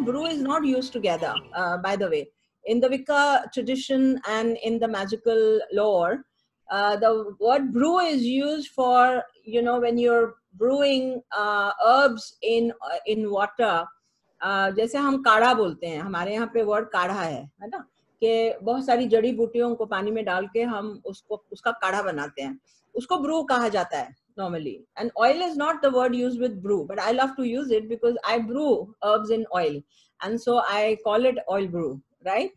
and brew is not used together, uh, by the way. In the Wicca tradition and in the magical lore, uh, the word brew is used for, you know, when you're brewing uh, herbs in uh, in water. Uh, जैसे हम काढ़ा बोलते हैं हमारे यहाँ पे word काढ़ा है है ना कि बहुत सारी जड़ी बूटियों को पानी में डाल के हम उसको उसका काढ़ा बनाते हैं उसको ब्रू कहा जाता है normally. And oil is not the word used with brew, but I love to use it because I brew herbs in oil. And so I call it oil brew, right?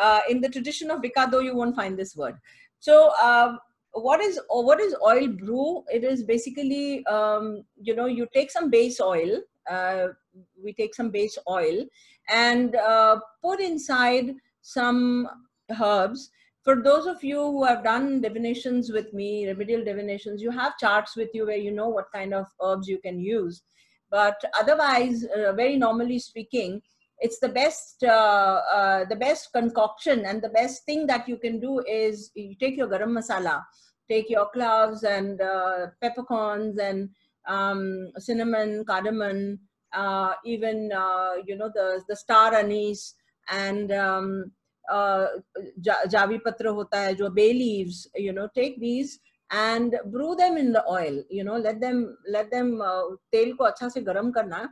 Uh, in the tradition of though, you won't find this word. So, uh, what is what is oil brew? It is basically, um, you know, you take some base oil. Uh, we take some base oil and uh, put inside some herbs for those of you who have done divinations with me, remedial divinations, you have charts with you where you know what kind of herbs you can use. But otherwise, uh, very normally speaking, it's the best uh, uh, the best concoction and the best thing that you can do is you take your garam masala, take your cloves and uh, peppercorns and um, cinnamon, cardamom, uh, even uh, you know the the star anise and um, जा, जावी पत्र होता है जो bay leaves you know take these and brew them in the oil you know let them let them तेल को अच्छा से गर्म करना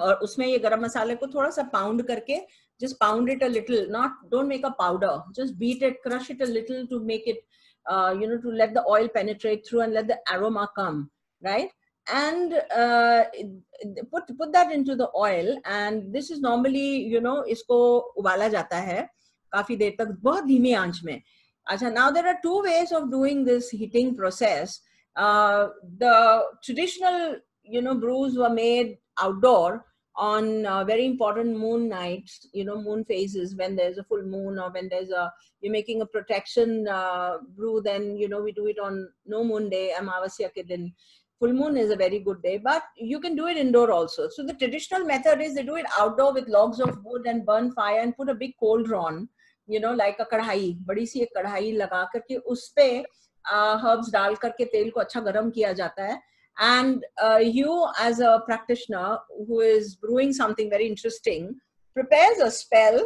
और उसमें ये गरम मसाले को थोड़ा सा पाउंड करके just pound it a little not don't make a powder just beat it crush it a little to make it you know to let the oil penetrate through and let the aroma come right and uh, put put that into the oil and this is normally you know इसको उबाला जाता है काफी देर तक बहुत धीमी आंच में अच्छा now there are two ways of doing this heating process uh, the traditional you know brews were made outdoor on uh, very important moon nights you know moon phases when there's a full moon or when there's a you're making a protection uh, brew then you know we do it on no moon day amavasya ke din full moon is a very good day but you can do it indoor also so the traditional method is they do it outdoor with logs of wood and burn fire and put a big cauldron you know like a कढ़ाई बड़ी सी एक कढ़ाई लगा करके उस पे herbs डाल करके तेल को अच्छा गर्म किया जाता है and uh, you as a practitioner who is brewing something very interesting prepares a spell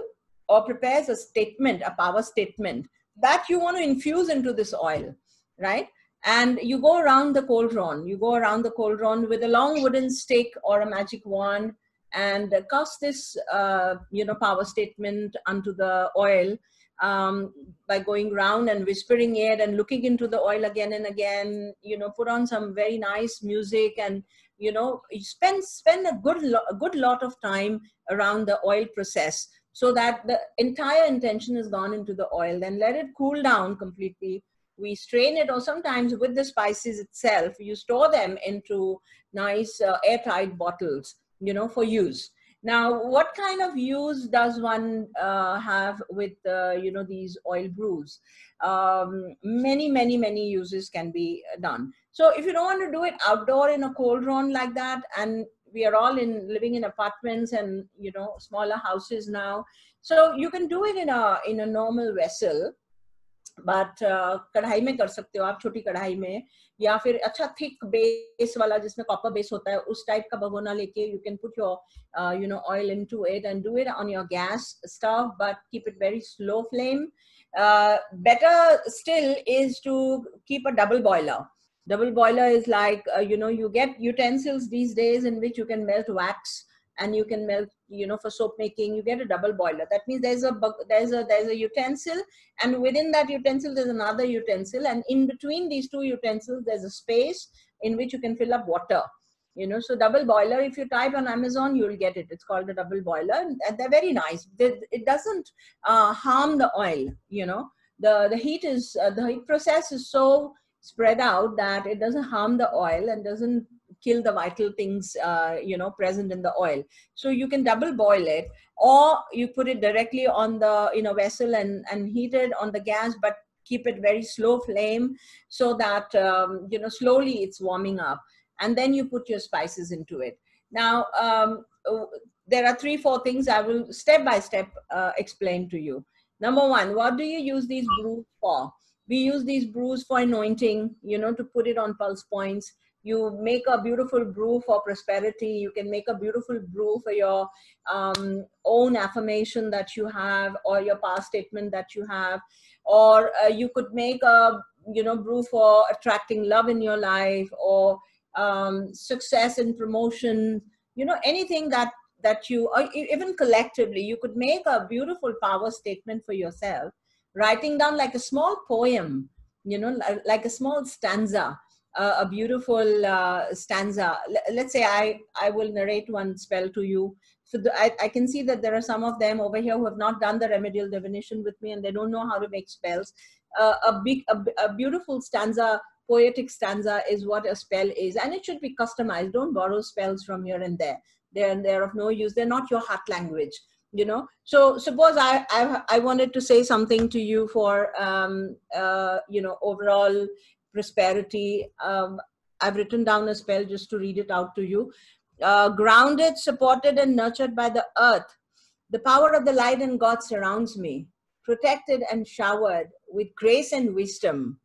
or prepares a statement a power statement that you want to infuse into this oil right and you go around the cauldron. You go around the cauldron with a long wooden stick or a magic wand and cast this uh, you know power statement onto the oil um, by going round and whispering it and looking into the oil again and again you know put on some very nice music and you know you spend spend a good lo- a good lot of time around the oil process so that the entire intention is gone into the oil. Then let it cool down completely we strain it or sometimes with the spices itself you store them into nice uh, airtight bottles you know for use. Now what kind of use does one uh, have with uh, you know these oil brews? Um, many many many uses can be done. So if you don't want to do it outdoor in a cauldron like that and we are all in living in apartments and you know smaller houses now so you can do it in a in a normal vessel but कढ़ाई में कर सकते हो आप, छोटी कढ़ाई में, या फिर अच्छा थिक बेस वाला जिसमें कॉपर बेस होता है, उस टाइप का भगोना लेके you can put your you know oil into it and do it on your gas stove but keep it very slow flame better still is to keep a double boiler double boiler is like you know you get utensils these days in which you can melt wax and you can melt you know for soap making you get a double boiler. That means there's a there's a there's a utensil and within that utensil there's another utensil and in between these two utensils there's a space in which you can fill up water you know. So double boiler if you type on amazon you'll get it. It's called a double boiler and they're very nice. It doesn't uh, harm the oil you know. The the heat is uh, the heat process is so spread out that it doesn't harm the oil and doesn't kill the vital things uh, you know present in the oil. So you can double boil it or you put it directly on the you know vessel and and heat it on the gas but keep it very slow flame so that um, you know slowly it's warming up. And then you put your spices into it. Now um, there are three four things i will step by step uh, explain to you. Number one what do you use these brews for? We use these brews for anointing you know to put it on pulse points you make a beautiful brew for prosperity. You can make a beautiful brew for your um, own affirmation that you have or your past statement that you have. Or uh, you could make a you know brew for attracting love in your life or um, success and promotion. You know anything that that you or even collectively you could make a beautiful power statement for yourself writing down like a small poem you know like a small stanza uh, a beautiful uh, stanza. Let's say i i will narrate one spell to you. So the, I, I can see that there are some of them over here who have not done the remedial divination with me and they don't know how to make spells. Uh, a big a, a beautiful stanza poetic stanza is what a spell is and it should be customized. Don't borrow spells from here and there. They're they're of no use. They're not your heart language you know. So suppose i i, I wanted to say something to you for um uh, you know overall prosperity um i've written down a spell just to read it out to you. Uh, grounded supported and nurtured by the earth. The power of the light and god surrounds me. Protected and showered with grace and wisdom.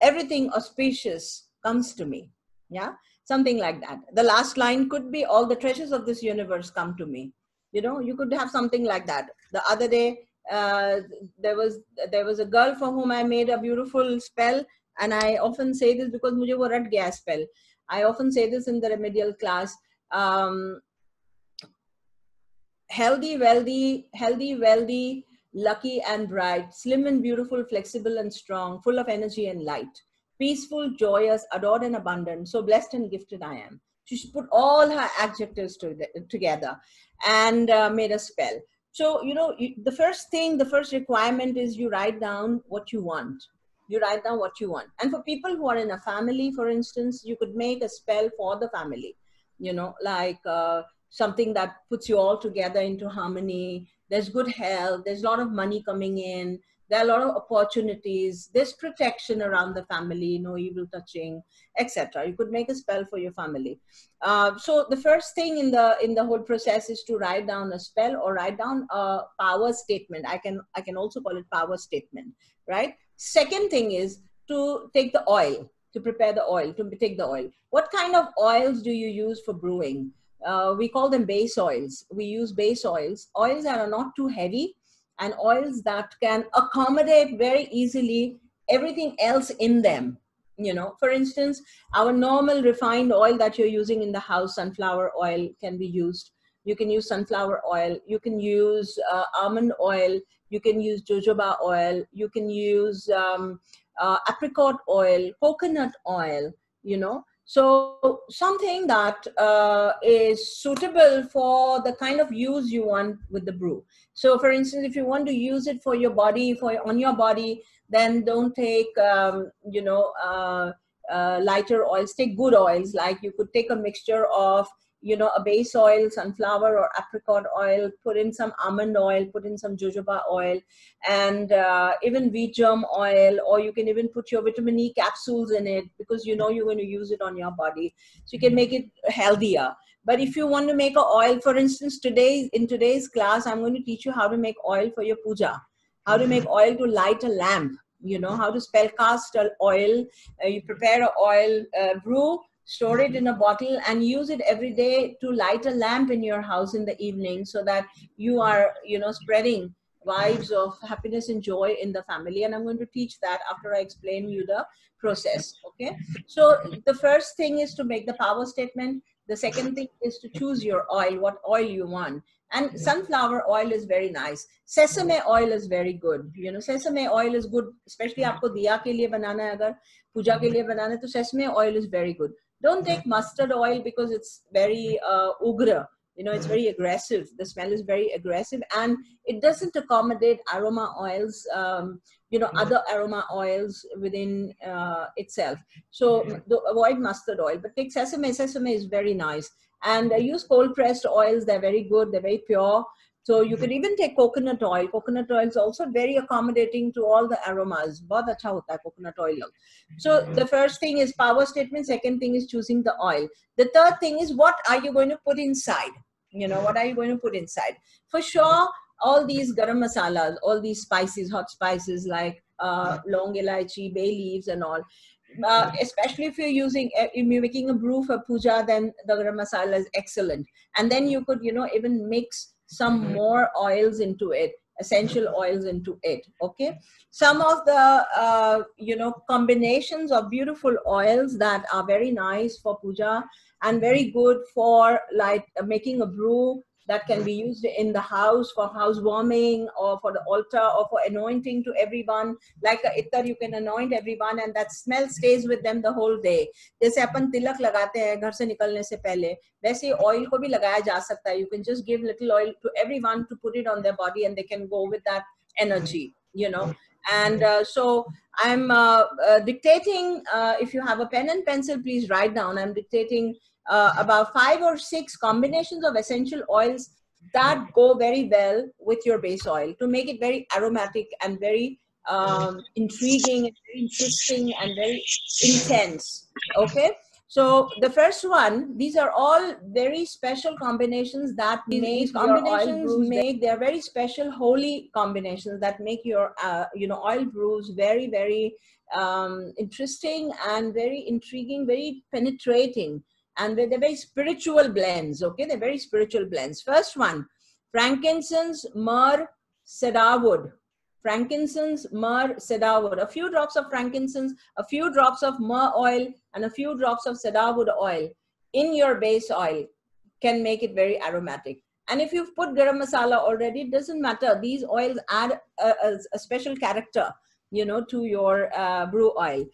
Everything auspicious comes to me. Yeah something like that. The last line could be all the treasures of this universe come to me. You know you could have something like that. The other day uh, there was there was a girl for whom i made a beautiful spell and i often say this because mujhe wo rat gaya spell i often say this in the remedial class um, healthy wealthy healthy wealthy lucky and bright, slim and beautiful, flexible and strong, full of energy and light, peaceful, joyous, adored and abundant, so blessed and gifted I am. She put all her adjectives to the, together and uh, made a spell. So, you know, you, the first thing, the first requirement is you write down what you want. You write down what you want. And for people who are in a family, for instance, you could make a spell for the family, you know, like uh, something that puts you all together into harmony, there's good health. There's a lot of money coming in. There are a lot of opportunities. There's protection around the family no evil touching etc you could make a spell for your family. Uh, so the first thing in the in the whole process is to write down a spell or write down a power statement. I can i can also call it power statement right second thing is to take the oil to prepare the oil to take the oil what kind of oils do you use for brewing uh, we call them base oils. We use base oils, oils that are not too heavy and oils that can accommodate very easily everything else in them. You know, for instance, our normal refined oil that you're using in the house, sunflower oil, can be used. You can use sunflower oil. You can use uh, almond oil. You can use jojoba oil. You can use um, uh, apricot oil, coconut oil. You know, so something that uh, is suitable for the kind of use you want with the brew. So for instance, if you want to use it for your body, for on your body, then don't take, um, you know, uh, uh, lighter oils, take good oils. Like you could take a mixture of you know, a base oil, sunflower or apricot oil, put in some almond oil, put in some jojoba oil, and uh, even wheat germ oil, or you can even put your vitamin E capsules in it because you know you're going to use it on your body. So you can make it healthier. But if you want to make a oil, for instance, today in today's class, I'm going to teach you how to make oil for your puja, how to make oil to light a lamp, you know, how to spell cast oil. Uh, you prepare an oil uh, brew store it in a bottle and use it every day to light a lamp in your house in the evening so that you are you know spreading vibes of happiness and joy in the family. And i'm going to teach that after i explain you the process okay? So the first thing is to make the power statement. The second thing is to choose your oil what oil you want. And sunflower oil is very nice. Sesame oil is very good you know. Sesame oil is good especially aapko diya ke liye banana agar puja ke liye banana to sesame oil is very good don't take mustard oil because it's very uh, ugra. You know, it's very aggressive. The smell is very aggressive and it doesn't accommodate aroma oils, um, you know, other aroma oils within uh, itself. So avoid mustard oil, but take sesame. Sesame is very nice. And I use cold pressed oils. They're very good. They're very pure. So you can even take coconut oil. Coconut oil is also very accommodating to all the aromas. बहुत अच्छा होता है coconut oil. So the first thing is power statement. Second thing is choosing the oil. The third thing is what are you going to put inside? You know, what are you going to put inside? For sure, all these garam masalas, all these spices, hot spices like uh, long elaichi, bay leaves and all, uh, especially if you're using uh, if you're making a brew for puja then the garam masala is excellent and then you could you know even mix some Mhm. more oils into it essential oils into it okay some of the uh, you know combinations of beautiful oils that are very nice for puja and very good for like making a brew that can be used in the house for housewarming or for the altar or for anointing to everyone like a ittar you can anoint everyone and that smell stays with them the whole day जैसे अपन तिलक लगाते हैं घर से निकलने से पहले वैसे oil को भी लगाया जा सकता है you can just give little oil to everyone to put it on their body and they can go with that energy you know and uh, so i'm uh, uh, dictating uh, if you have a pen and pencil please write down i'm dictating uh, about five or six combinations of essential oils that go very well with your base oil to make it very aromatic and very um, intriguing and very interesting and very intense. Okay. So the first one, these are all very special combinations that make these your oil combinations make they're very special holy combinations that make your uh, you know oil brews very very um, interesting and very intriguing, very penetrating, and they're, they're very spiritual blends. Okay, they're very spiritual blends. First one, frankincense, myrrh, cedar wood. Frankincense, myrrh, cedar wood. A few drops of frankincense, a few drops of myrrh oil, and a few drops of cedar wood oil in your base oil can make it very aromatic. And if you've put garam masala already, it doesn't matter. These oils add a, a, a special character, you know, to your uh, brew oil.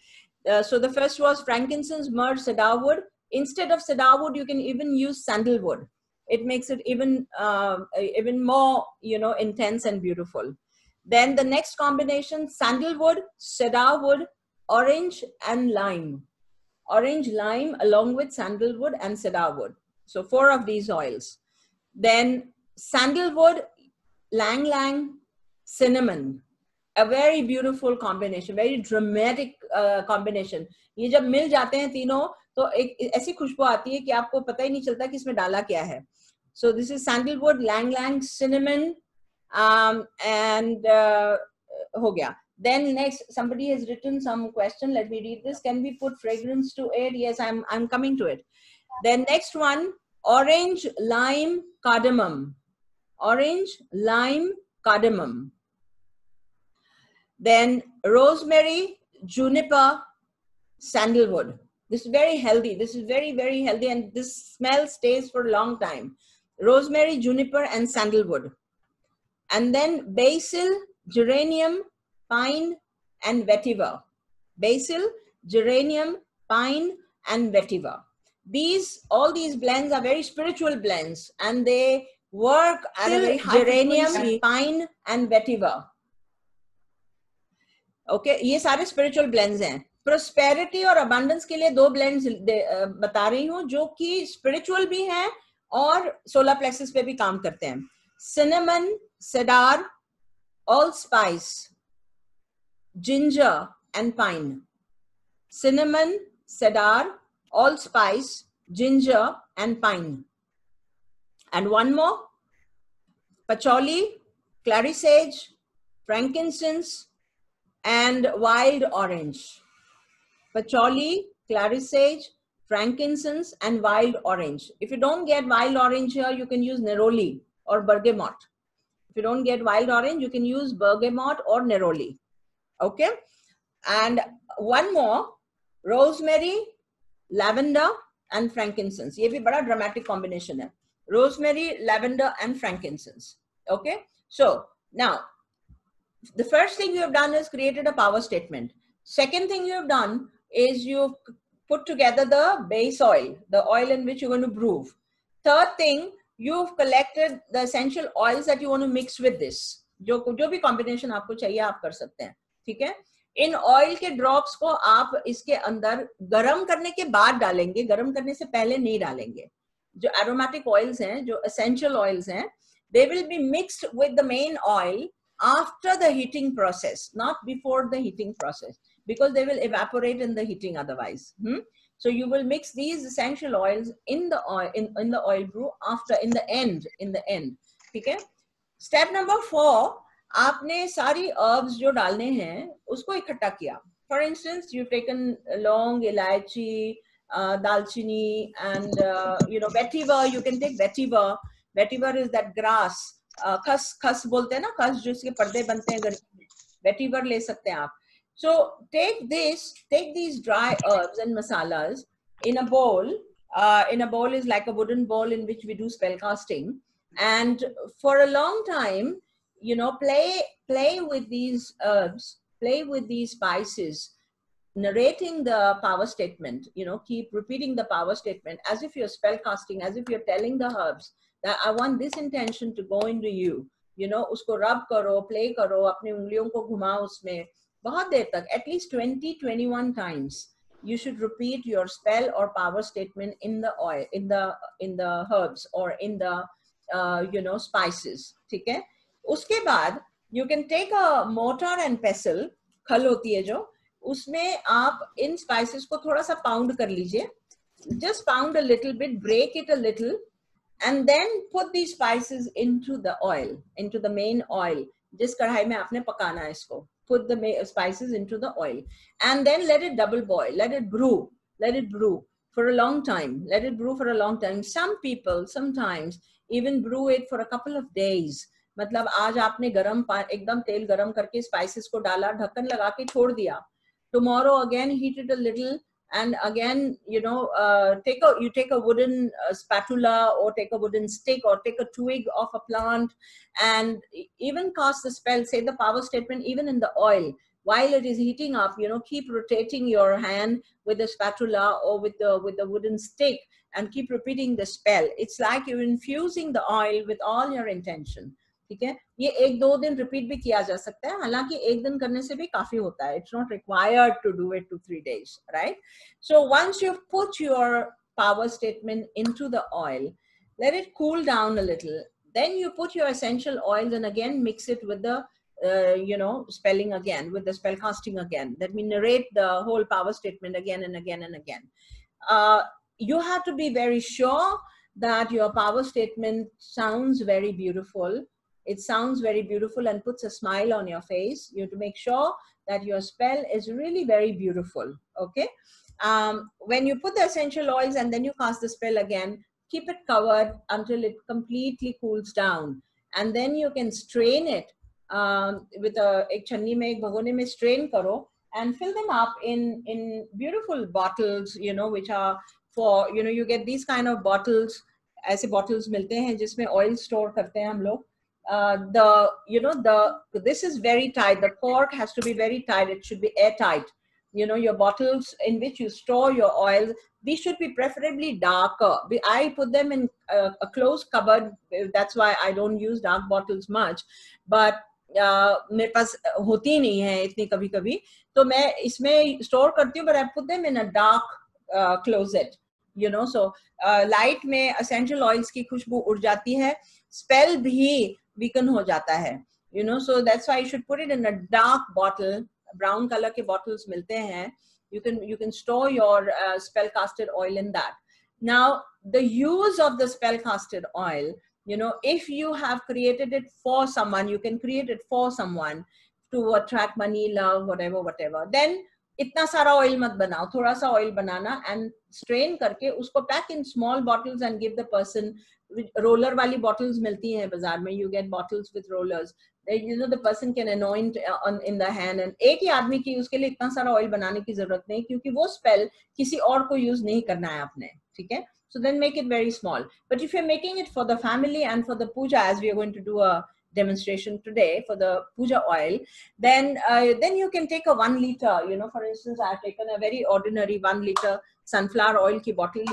Uh, so the first was frankincense, myrrh, cedar wood. Instead of cedar wood, you can even use sandalwood. It makes it even um, even more, you know, intense and beautiful. Then the next combination: sandalwood, cedar wood, orange, and lime. Orange, lime, along with sandalwood and cedar wood. So four of these oils. Then sandalwood, ylang ylang, cinnamon. A very beautiful combination, very dramatic uh, combination. ये जब मिल जाते हैं तीनों तो एक ऐसी खुशबू आती है कि आपको पता ही नहीं चलता कि इसमें डाला क्या है so this is sandalwood lang lang cinnamon um, and uh, हो गया then next somebody has written some question let me read this can we put fragrance to it yes i'm i'm coming to it then next one orange lime cardamom orange lime cardamom then rosemary juniper sandalwood. This is very healthy. This is very very healthy and this smell stays for a long time. Rosemary juniper and sandalwood. And then basil geranium pine and vetiver. Basil geranium pine and vetiver. These all these blends are very spiritual blends and they work at a very geranium pine and vetiver okay ये सारे spiritual blends हैं। Prosperity और abundance के लिए दो blends बता रही हूँ, जो कि स्पिरिचुअल भी हैं और सोलर प्लेक्सिस पे भी काम करते हैं। Cinnamon cedar all spice ginger and pine cinnamon cedar all spice ginger and pine and one more patchouli clary sage frankincense and wild orange. Patchouli, clary sage, frankincense, and wild orange. If you don't get wild orange here, you can use neroli or bergamot. If you don't get wild orange, you can use bergamot or neroli. Okay? And one more, rosemary, lavender, and frankincense. ये भी बड़ा dramatic combination है. Rosemary, lavender, and frankincense. Okay? So, now, the first thing you have done is created a power statement. Second thing you have done is you've put together the base oil, the oil in which you're going to brew. Third thing, you've collected the essential oils that you want to mix with this. जो जो भी combination आपको चाहिए आप कर सकते हैं ठीक है इन ऑयल के ड्रॉप्स को आप इसके अंदर गरम करने के बाद डालेंगे गरम करने से पहले नहीं डालेंगे जो एरोमेटिक ऑयल्स हैं जो एसेंशियल ऑयल्स हैं they will be mixed with the main oil after the heating process, not before the heating process, because they will evaporate in the heating otherwise. Hmm? So you will mix these essential oils in the oil in, in the oil brew after in the end in the end. ठीक है? Step number four, आपने सारी herbs जो डालने हैं उसको इकट्ठा किया for instance, you've taken long elaichi, uh, dalchini, and uh, you know vetiver. You can take vetiver. Vetiver is that grass. Uh, खस खस बोलते हैं ना खस जिसके पर्दे बनते हैं गर्मी में वेटिवर ले सकते हैं आप so take this take these dry herbs and masalas in a bowl uh, in a bowl is like a wooden bowl in which we do spell casting and for a long time you know play play with these herbs play with these spices narrating the power statement you know keep repeating the power statement as if you're spell casting as if you're telling the herbs that I want this intention to go into you you know usko rub karo play karo apni ungliyon ko ghumao usme bahut der tak at least 20 21 times you should repeat your spell or power statement in the oil in the in the herbs or in the uh, you know spices ठीक है उसके बाद you can take a mortar and pestle खल होती है जो उसमें आप इन spices को थोड़ा सा pound कर लीजिए just pound a little bit break it a little and then put these spices into the oil into the main oil जिस कढ़ाई में आपने पकाना है इसको put the spices into the oil and then let it double boil let it brew let it brew for a long time let it brew for a long time some people sometimes even brew it for a couple of days मतलब आज आपने गरम एकदम तेल गरम करके spices को डाला ढक्कन लगा के छोड़ दिया tomorrow again heat it a little and again you know uh, take a you take a wooden uh, spatula or take a wooden stick or take a twig of a plant and even cast the spell say the power statement even in the oil. While it is heating up you know keep rotating your hand with the spatula or with the with the wooden stick and keep repeating the spell. It's like you're infusing the oil with all your intention ठीक है ये एक दो दिन repeat भी किया जा सकता है हालांकि एक दिन करने से भी काफी होता है it's not required to do it two three days right so once you put your power statement into the oil let it cool down a little then you put your essential oils and again mix it with the uh, you know spelling again with the spell casting again that we narrate the whole power statement again and again and again uh, you have to be very sure that your power statement sounds very beautiful it sounds very beautiful and puts a smile on your face. You have to make sure that your spell is really very beautiful. Okay. Um, when you put the essential oils and then you cast the spell again, keep it covered until it completely cools down. And then you can strain it um, with a ek channi mein, ek bhagone mein strain karo and fill them up in, in beautiful bottles, you know, which are for, you know, you get these kind of bottles, ऐसे bottles मिलते हैं जिसमें oil store करते हैं हम लोग uh, the you know the this is very tight the cork has to be very tight it should be airtight you know your bottles in which you store your oils these should be preferably darker i put them in a, a closed cupboard that's why i don't use dark bottles much but uh, मेरे पास होती नहीं है इतनी कभी कभी तो मैं इसमें स्टोर करती हूँ but I put them in a dark closet you know so light में असेंशियल ऑयल्स की खुशबू उड़ जाती है स्पेल भी वीकन हो जाता है you know so that's why you should put it in a dark bottle brown colour के बॉटल्स मिलते हैं you can you can store your spell casted oil in that now the use of the spell casted oil you know if you have created it for someone you can create it for someone to attract money love whatever whatever then इतना सारा oil मत बनाओ, थोड़ा सा oil banana and strain करके उसको pack in small bottles and give the person roller वाली bottles मिलती है बाज़ार में you get bottles with rollers you know the person can anoint in the hand and एक ही आदमी की उसके लिए इतना सारा ऑयल बनाने की ज़रूरत नहीं, क्योंकि वो स्पेल किसी और को यूज़ नहीं करना है आपने, ठीक है? So then make it very small but if you making it for the family and for the puja as we are to do a demonstration today for the puja oil then you can take can take a 1 liter, you know, for instance, i have taken a very ordinary 1 liter sunflower oil ki bottle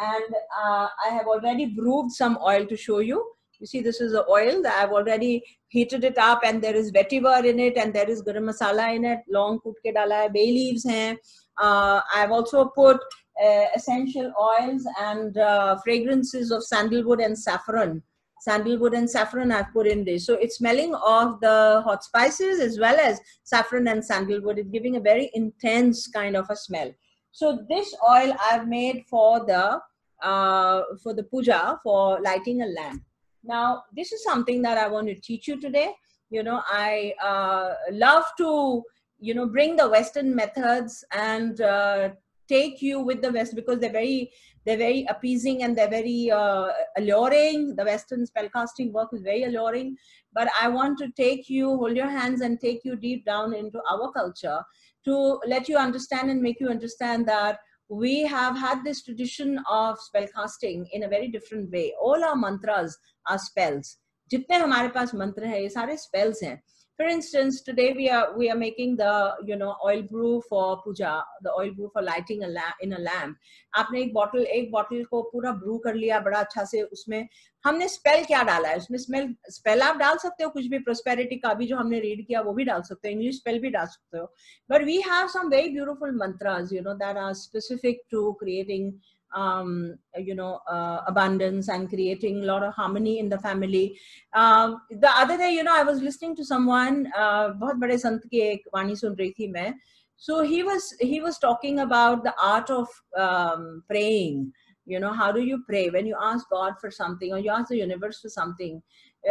and uh, I have already brewed some oil to show you. You see, this is the oil that I've already heated it up and there is vetiver in it and there is garam masala in it. Long kut ke dala hai, bay leaves hain. Uh, I've also put uh, essential oils and uh, fragrances of sandalwood and saffron. Sandalwood and saffron I've put in this. So it's smelling of the hot spices as well as saffron and sandalwood. It's giving a very intense kind of a smell. So this oil I've made for the uh, for the puja for lighting a lamp. Now this is something that I want to teach you today. You know, I uh, love to you know bring the western methods and uh, take you with the west because they're very they're very appeasing and they're very uh, alluring the western spellcasting work is very alluring but i want to take you hold your hands and take you deep down into our culture to let you understand and make you understand that we have had this tradition of spellcasting in a very different way all our mantras are spells जितने हमारे पास मंत्र है ये सारे spells हैं for instance, today we are we are making the, you know, oil brew for puja, the oil brew for lighting a lamp in a lamp. आपने एक bottle एक बॉटल को पूरा ब्रू कर लिया, बड़ा अच्छा से उसमें, हमने स्पेल क्या डाला है? उसमें स्मेल स्पेल आप डाल सकते हो, कुछ भी प्रोस्पेरिटी का भी जो हमने रीड किया, वो भी डाल सकते हो इंग्लिश स्पेल भी डाल सकते हो। But we have some very beautiful mantras you know that are specific to creating um, you know, uh, abundance and creating a lot of harmony in the family. Um, the other day, you know, I was listening to someone, uh, बहुत बड़े संत की एक वाणी सुन रही थी मैं. So he was he was talking about the art of um, praying. You know, how do you pray when you ask God for something or you ask the universe for something?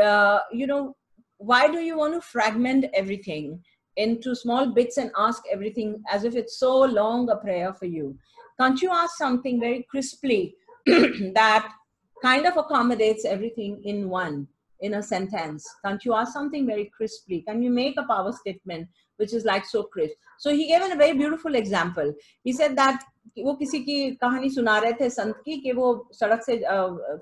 Uh, you know, why do you want to fragment everything into small bits and ask everything as if it's so long a prayer for you? Can't you ask something very crisply that kind of accommodates everything in one, in a sentence? Can't you ask something very crisply? Can you make a power statement which is like so crisp? So he gave a very beautiful example. He said that वो किसी की कहानी सुना रहे थे संत की कि वो सड़क से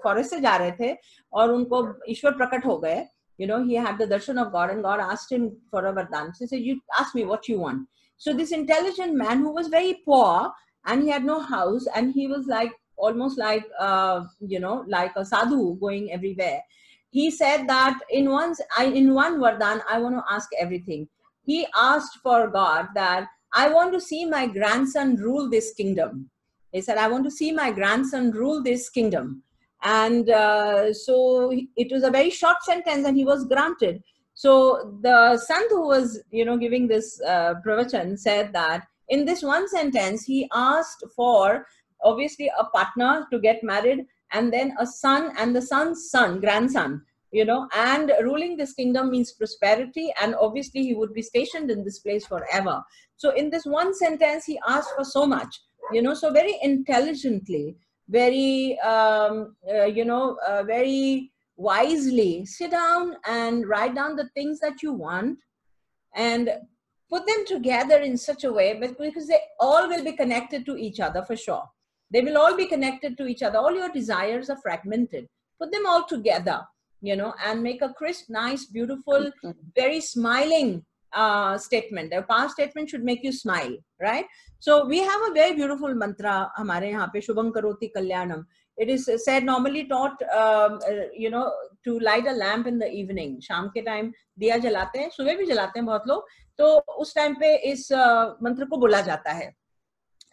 फॉरेस्ट से जा रहे थे और उनको ईश्वर प्रकट हो गए you know he had the darshan of god and god asked him for a vardhan he said you ask me what you want so this intelligent man who was very poor and he had no house and he was like almost like uh, you know like a sadhu going everywhere. He said that in one I, in one vardhan i want to ask everything. He asked for god that i want to see my grandson rule this kingdom. He said i want to see my grandson rule this kingdom. And uh, so it was a very short sentence and he was granted. So the sant who was you know giving this uh, pravachan said that in this one sentence, he asked for obviously a partner to get married and then a son and the son's son, grandson, you know, and ruling this kingdom means prosperity and obviously he would be stationed in this place forever. So in this one sentence, he asked for so much, you know, so very intelligently, very, um, uh, you know, uh, very wisely sit down and write down the things that you want and put them together in such a way but because they all will be connected to each other for sure. They will all be connected to each other. All your desires are fragmented. Put them all together you know and make a crisp nice beautiful mm-hmm. very smiling uh, statement. A past statement should make you smile right? So we have a very beautiful mantra hamare pe karoti kalyanam it is said normally taught um, uh, you know to light a lamp in the evening. sham ke time diya jalate hain subah bhi jalate hain bahut log तो उस time पे इस uh, मंत्र को बोला जाता है।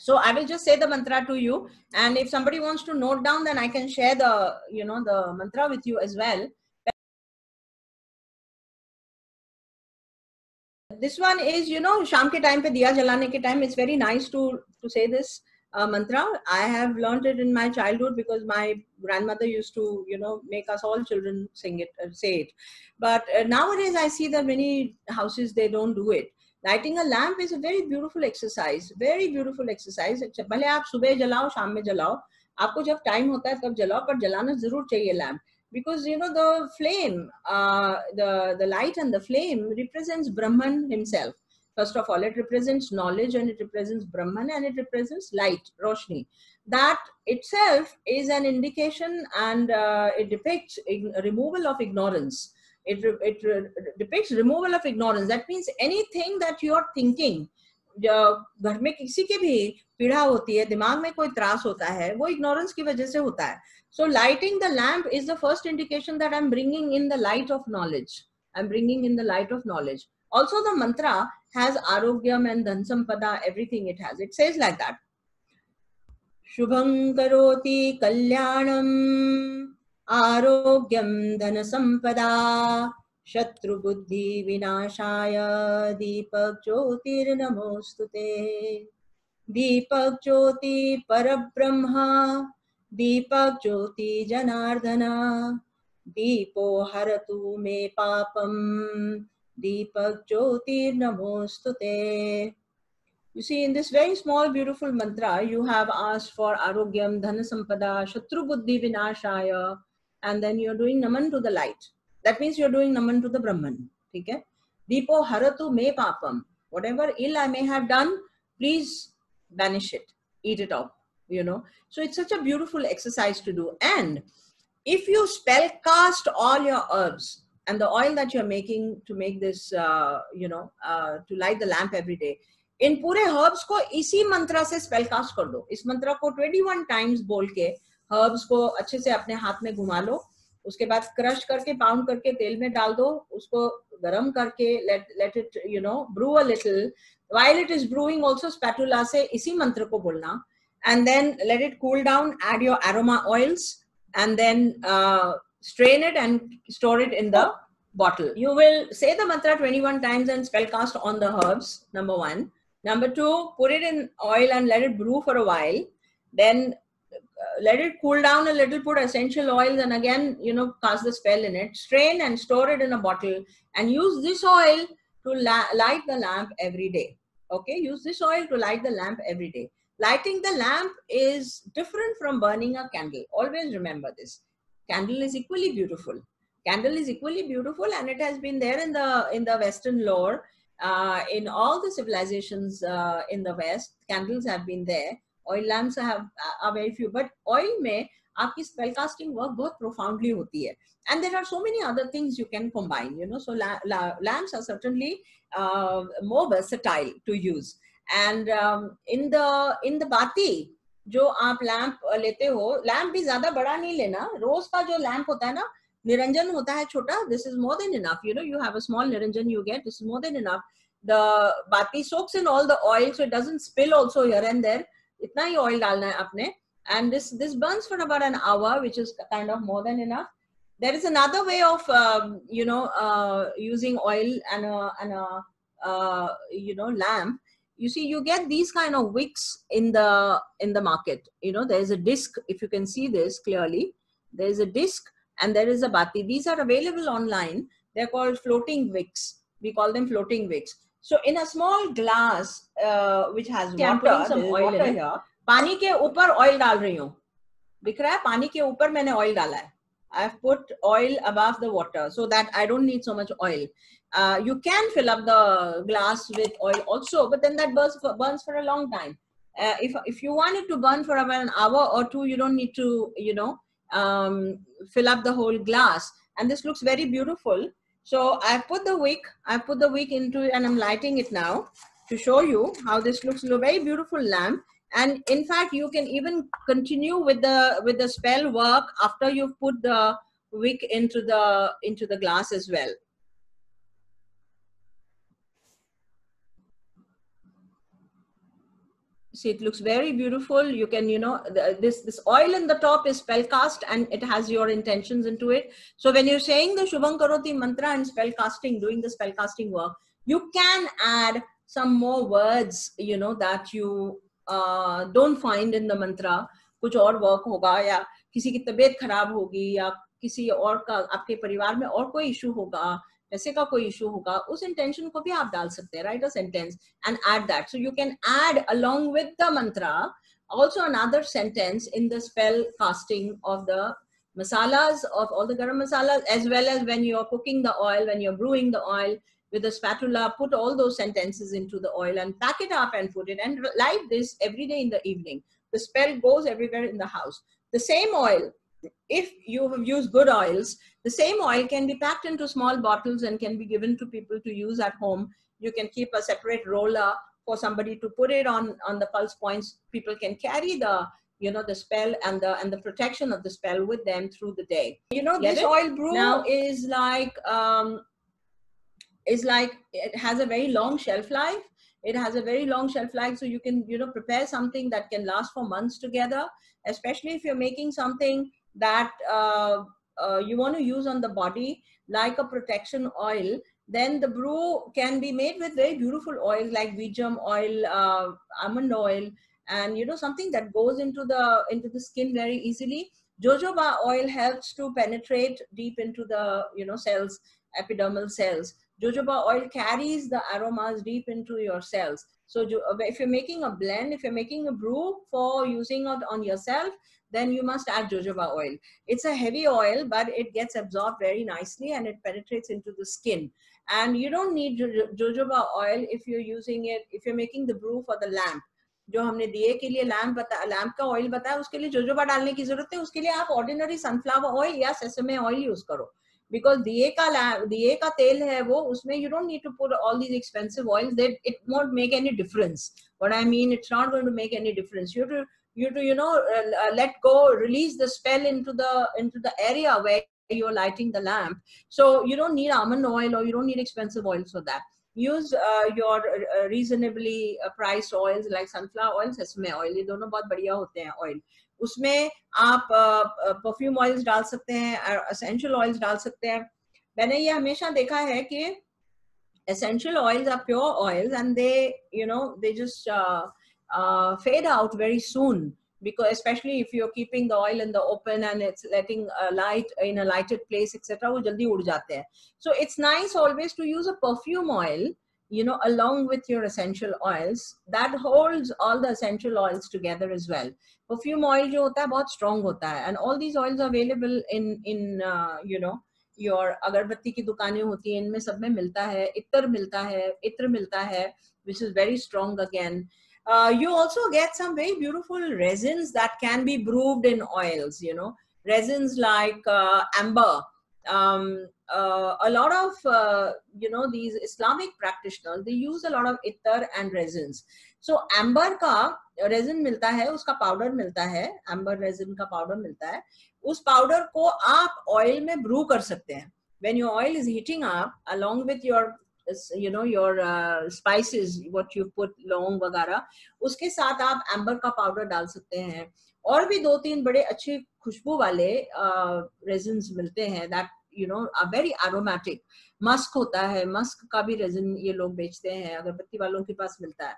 So I will just say the mantra to you and if somebody wants to note down then I can share the you know the mantra with you as well this one is you know शाम के time पे दिया जलाने के time it's very nice to to say this uh, mantra. I have learned it in my childhood because my grandmother used to, you know, make us all children sing it, uh, say it. But uh, nowadays, I see that many houses they don't do it. Lighting a lamp is a very beautiful exercise. Very beautiful exercise. भले आप सुबह जलाओ शाम में जलाओ आपको जब time होता है तब जलाओ पर जलाना जरूर चाहिए lamp because you know the flame uh, the the light and the flame represents brahman himself First of all, it represents knowledge and it represents Brahman and it represents light, Roshni. That itself is an indication and uh, it depicts removal of ignorance. It, it depicts removal of ignorance. That means anything that you are thinking, घर में किसी के भी पीड़ा होती है दिमाग में कोई त्रास होता है वो इग्नोरेंस की वजह से होता है so lighting the lamp is the first indication that I am bringing in the light of knowledge I am bringing in the light of knowledge also the mantra has arogyam and dhan sampada, everything it has. It says like that. Shubham karoti kalyanam आरोग्यं धनसम्पदा शत्रुबुद्धिविनाशाय दीपज्योतिर्नमोऽस्तु ते दीपज्योति परब्रह्मा दीपज्योति जनार्दन दीपो हरतु मे पापम् Deepak Jyotir Namostute. You see, in this very small, beautiful mantra, you have asked for Arogyam, Dhana Sampada, Shatru Buddhi Vinashaya, and then you're doing Naman to the light. That means you're doing Naman to the Brahman. Okay? Deepo Haratu Me Papam. Whatever ill I may have done, please banish it, eat it up. You know, so it's such a beautiful exercise to do. And if you spell cast all your herbs and the oil that you're making to make this, uh, you know, uh, to light the lamp every day, इन पूरे herbs को इसी मंत्र से spell cast कर दो इस मंत्र को 21 टाइम्स बोल के हर्ब्स को अच्छे से अपने हाथ में घुमा लो उसके बाद क्रश करके पाउंड करके तेल में डाल दो उसको गरम करके let let it you know brew a little while it is brewing also spatula से इसी मंत्र को बोलना and then let it cool down add your aroma oils and then uh, strain it and store it in the bottle you will say the mantra 21 times and spell cast on the herbs number one Number two, put it in oil and let it brew for a while. Then uh, let it cool down a little, put essential oils and again, you know, cast the spell in it. Strain and store it in a bottle and use this oil to la- light the lamp every day. Okay, use this oil to light the lamp every day. Lighting the lamp is different from burning a candle. Always remember this Candle is equally beautiful. Candle is equally beautiful and it has been there in the in the Western lore uh, in all the civilizations uh, in the West, candles have been there. Oil lamps have uh, are very few, but oil में आपकी spell casting work बहुत profoundly होती है. And there are so many other things you can combine, you know. So la, la, lamps are certainly uh, more versatile to use. And um, in जो आप lamp लेते हो lamp भी ज़्यादा बड़ा नहीं लेना। रोज का जो लैम्प होता है ना, निरंजन होता है छोटा this is more than enough you know you have a small niranjan you get this more than enough the बाकी soaks in all the oil so it doesn't spill also here and there इतना ही ऑयल डालना है आपने। And this this burns for about an hour which is kind of more than enough there is another way of you know using oil and and you know lamp you see you get these kind of wicks in the in the market. You know there is a disc if you can see this clearly there is a disc and there is a bati these are available online. They're called floating wicks. We call them floating wicks. So in a small glass uh, which has water some oil water in it. pani ke upar oil dal rahi hu. Dikh raha hai pani ke upar maine oil dala hai. I have put oil above the water so that i don't need so much oil. Uh, you can fill up the glass with oil also, but then that burns for, burns for a long time. Uh, if if you want it to burn for about an hour or two, you don't need to, you know, um, fill up the whole glass. And this looks very beautiful. So I put the wick, I put the wick into it and I'm lighting it now to show you how this looks a very beautiful lamp. And in fact, you can even continue with the with the spell work after you've put the wick into the into the glass as well. see it looks very beautiful you can you know this this oil in the top is spell cast and it has your intentions into it so when you're saying the shubham karoti mantra and spell casting doing the spell casting work you can add some more words you know that you uh, don't find in the mantra कुछ और work होगा या किसी की तबीयत खराब होगी या किसी और का आपके परिवार में और कोई इशू होगा पैसे का कोई इशू होगा उस इंटेंशन को भी आप डाल सकते हैं right a sentence and add that so you can add along with the mantra also another sentence in the spell casting of the masalas of all the garam masalas as well as when you're cooking the oil when you're brewing the oil with a spatula put all those sentences into the oil and pack it up and put it and light this every day in the evening the spell goes everywhere in the house the same oil if you have used good oils, the same oil can be packed into small bottles and can be given to people to use at home. You can keep a separate roller for somebody to put it on, on the pulse points. People can carry the you know the spell and the and the protection of the spell with them through the day you know Get this it? oil brew now, is like um is like it has a very long shelf life it has a very long shelf life so you can you know prepare something that can last for months together especially if you're making something that uh, uh, you want to use on the body like a protection oil then the brew can be made with very beautiful oils like wheat germ oil uh, almond oil and you know something that goes into the into the skin very easily. Jojoba oil helps to penetrate deep into the you know cells epidermal cells. Jojoba oil carries the aromas deep into your cells. So if you're making a blend if you're making a brew for using it on yourself then you must add jojoba oil it's a heavy oil but it gets absorbed very nicely and it penetrates into the skin and you don't need jojoba oil if you're using it if you're making the brew for the lamp जो हमने दिए के लिए lamp बता lamp का oil बताया उसके लिए जोजोबा डालने की जरूरत है उसके लिए आप ऑर्डिनरी सनफ्लावर ऑयल या सेसमे ऑयल यूज करो बिकॉज दिए का दिए का तेल है वो उसमें you don't need to put all these expensive oils that it won't make any difference what I mean it's not going to make any difference you to you to you know uh, let go release the spell into the into the area where you're lighting the lamp so you don't need almond oil or you don't need expensive oils for that use uh, your uh, reasonably uh, priced oils like sunflower oil sesame oil ये दोनों बहुत बढ़िया होते हैं oil उसमें आप perfume oils डाल सकते हैं एसेंशियल ऑयल्स डाल सकते हैं मैंने ये हमेशा देखा है कि essential oils are pure oils and they you know they just uh, uh, fade out very soon because especially if you're keeping the oil in the open and it's letting a light in a lighted place etc wo jaldi ud jate hain so it's nice always to use a perfume oil you know along with your essential oils that holds all the essential oils together as well perfume oil jo hota hai bahut strong hota hai and all these oils are available in in uh, you know your agarbatti ki दुकानें होती हैं इनमें सब में मिलता है इत्र मिलता है इत्र मिलता है which is very strong again uh, you also get some very beautiful resins that can be brewed in oils you know. Resins like uh, amber. Um, uh, a lot of uh, you know these islamic practitioners they use a lot of ittar and resins. So amber ka resin milta hai uska powder milta hai amber resin ka powder milta hai us powder ko aap oil mein brew kar sakte hain. When your oil is heating up along with your know your uh, spices what you put long वगैरह उसके साथ आप amber का powder डाल सकते हैं। और भी दो तीन बड़े अच्छे खुशबू वाले रेजिन uh, मिलते हैं that you know very aromatic musk होता है मस्क का भी रेजिन ये लोग बेचते हैं अगरबत्ती वालों के पास मिलता है।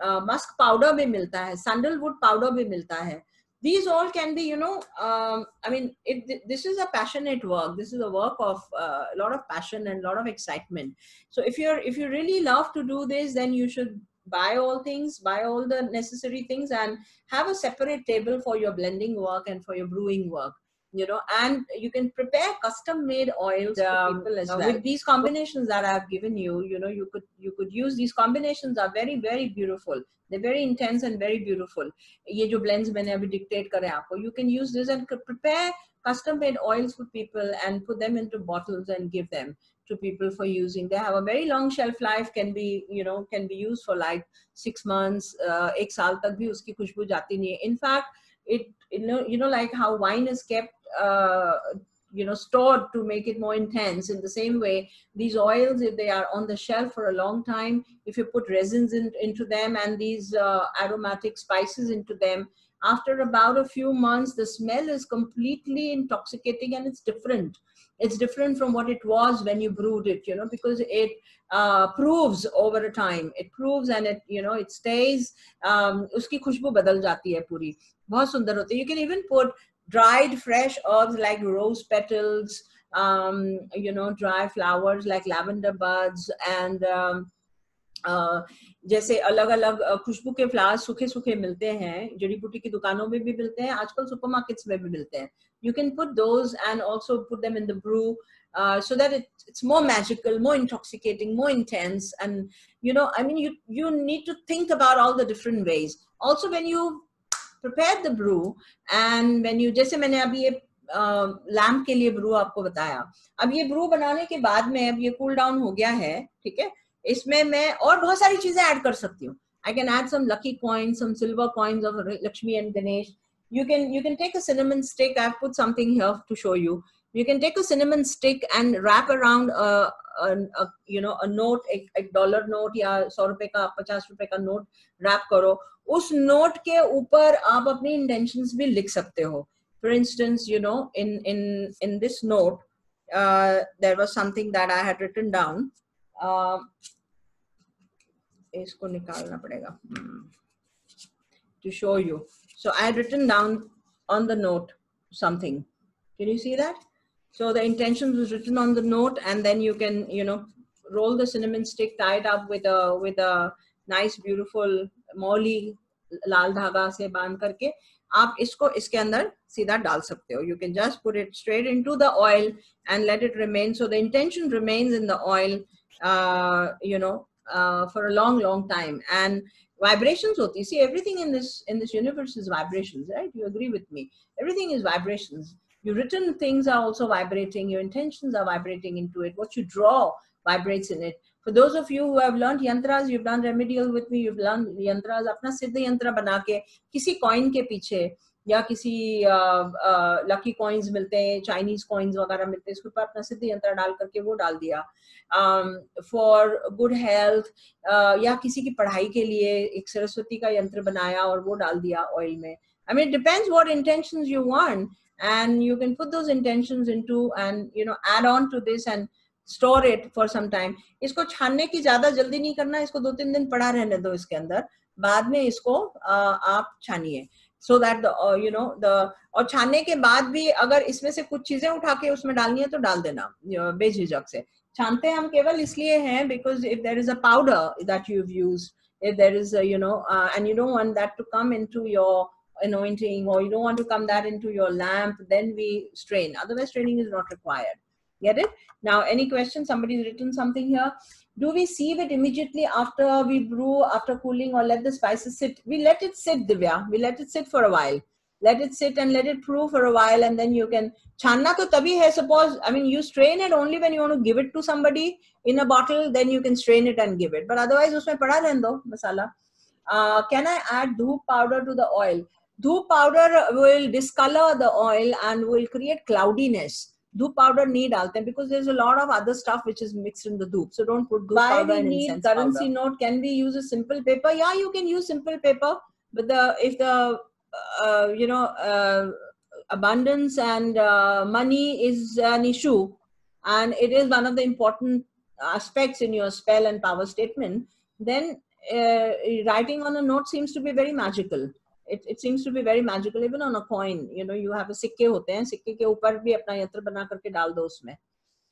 मस्क uh, पाउडर भी मिलता है सैंडलवुड पाउडर भी मिलता है। These all can be you know um, i mean it, this is a passionate work this is a work of uh, a lot of passion and a lot of excitement. So if you're if you really love to do this then you should buy all things buy all the necessary things and have a separate table for your blending work and for your brewing work you know. And you can prepare custom made oils um, for people as well. with these combinations that i've given you you know you could you could use. These combinations are very very beautiful they're very intense and very beautiful. ye blends maine abhi dictate kare you can use this and prepare custom made oils for people and put them into bottles and give them to people for using. They have a very long shelf life can be you know can be used for like 6 months uh, ek saal tak bhi uski khushboo jati in fact it you know you know like how wine is kept uh, you know stored to make it more intense. In the same way these oils if they are on the shelf for a long time if you put resins in, into them and these uh, aromatic spices into them after about a few months the smell is completely intoxicating and it's different. It's different from what it was when you brewed it you know because it uh, proves over a time. It proves and it you know it stays um, uski khushbu badal jati hai puri. You can even put dried fresh herbs like rose petals, um, you know, dry flowers like lavender buds and um, uh, जैसे अलग अलग खुशबू के flowers सूखे सूखे मिलते हैं जड़ी बूटी की दुकानों में भी मिलते हैं आजकल सुपरमार्केट्स में भी मिलते हैं you can put those and also put them in the brew uh, so that it, it's more magical more intoxicating more intense and you know i mean you you need to think about all the different ways also when you prepared the brew and when you जैसे मैंने अभी ये lamp uh, के लिए Bru आपको बताया। अब ये ब्रू बनाने के बाद में अब ये कूल डाउन हो गया है ठीक है? इसमें मैं और बहुत सारी चीज़ें ऐड कर सकती हूँ। I can add some lucky coins some silver coins of Lakshmi and Ganesh you can you can take a cinnamon stick I put something here to show you you can take a cinnamon stick and wrap around you know a note एक dollar note या सौ रुपए का पचास रुपए का note rap करो। उस नोट के ऊपर आप अपनी इंटेंशन भी लिख सकते हो for instance you know in in in this note there was something that I had written down इसको निकालना पड़ेगा to show you so I had written down on the note something can you see that so the intention was written on the note and then you can you know roll the cinnamon stick, tie it up with a with a nice beautiful molly लाल धागा से बांध करके आप इसको इसके अंदर सीधा डाल सकते हो you can just put it straight into the oil and let it remain so the intention remains in the oil you know for a long long time and vibrations hoti see everything in this in this universe is vibrations right you agree with me everything is vibrations your written things are also vibrating your intentions are vibrating into it what you draw vibrates in it For those of you who have learned yantras you've done remedial with me you've learned yantras apna siddha yantra bana ke kisi coin ke piche या किसी lucky coins मिलते हैं Chinese coins वगैरह मिलते हैं इसके ऊपर अपना सिद्ध यंत्र डाल करके वो डाल दिया फॉर गुड हेल्थ या किसी की पढ़ाई के लिए एक सरस्वती का यंत्र बनाया और वो डाल दिया ऑयल में I mean depends what intentions you want and you can put those intentions into and you know add on to this and store it for some time इसको छानने की ज़्यादा जल्दी नहीं करना इसको दो तीन दिन पड़ा रहने दो इसके अंदर। बाद में इसको आप छानिए। So that you know the और छानने के बाद भी अगर इसमें से कुछ चीज़ें उठा के उसमें डालनी है तो डाल देना बेझिझक से। छानते हम केवल इसलिए हैं because if there is a powder that you use if there is a, you know uh, and you don't want that to come into your anointing or you don't want to come that into your lamp then we strain. Otherwise straining is not required. Get it? Now, any questions? Somebody's written something here. Do we sieve it immediately after we brew, after cooling, or let the spices sit? We let it sit, Divya. We let it sit for a while. Let it sit and let it brew for a while, and then you can. Channa to tabi hai. Suppose I mean you strain it only when you want to give it to somebody in a bottle. Then you can strain it and give it. But otherwise, usme pada rehndo masala. Uh, can I add dhoop powder to the oil? Dhoop powder will discolor the oil and will create cloudiness do powder need Altem because there's a lot of other stuff which is mixed in the dhoop. So don't put dhoop Why powder we need currency powder. note? Can we use a simple paper? Yeah, you can use simple paper, but the if the uh, you know uh, abundance and uh, money is an issue, and it is one of the important aspects in your spell and power statement, then uh, writing on a note seems to be very magical. It, it seems to be very magical even on a coin you know you have a sikke hote hain sikke ke upar bhi apna yantra bana karke dal do usme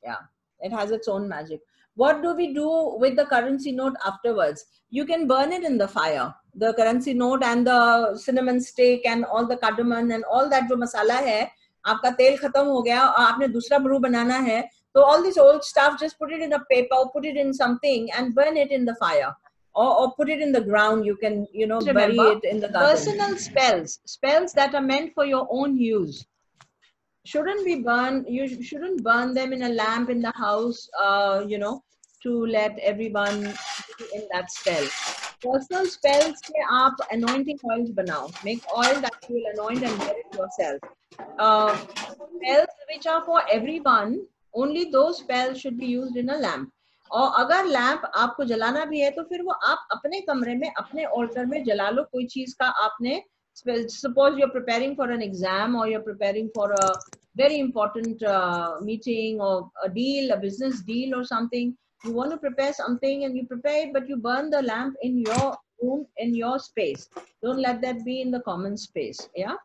yeah it has its own magic what do we do with the currency note afterwards you can burn it in the fire the currency note and the cinnamon stick and all the cardamom and all that jo masala hai आपका तेल खत्म हो गया और आपने दूसरा Bru बनाना है तो all this old stuff just put it in a paper put it in something and burn it in the fire or, or put it in the ground. You can, you know, Remember, bury it in the garden. Personal spells, spells that are meant for your own use, shouldn't be burned. You shouldn't burn them in a lamp in the house, uh, you know, to let everyone be in that spell. Personal spells के आप anointing oils banao. Make oil that you will anoint and wear it yourself. Uh, spells which are for everyone, only those spells should be used in a lamp. और अगर lamp आपको जलाना भी है तो फिर वो आप अपने कमरे में, अपने ऑल्टर में जला लो। कोई चीज़ का आपने suppose you're are preparing for an exam और you are preparing for a very important meeting और डील अ बिज़नेस डील और something you want to prepare something and you prepare but you burn the lamp in your room in your space don't let that be in the common space या